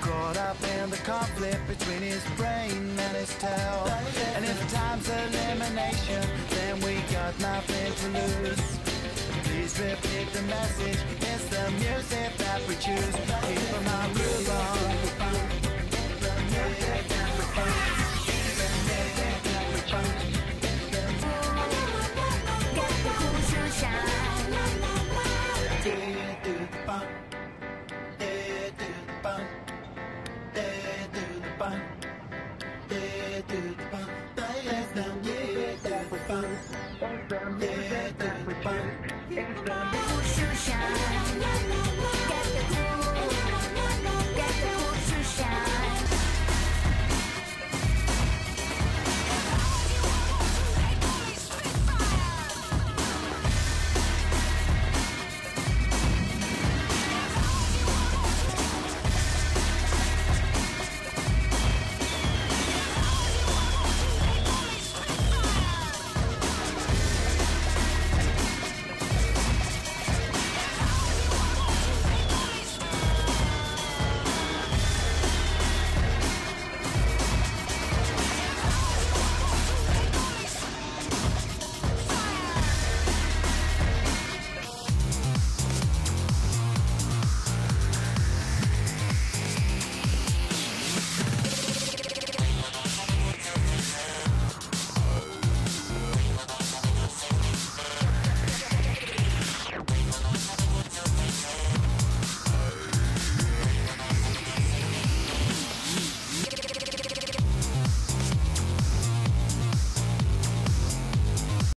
Caught up in the conflict between his brain and his tail. And if time's elimination, then we got nothing to lose. Please repeat the message, it's the music that we choose. Keep my groove on.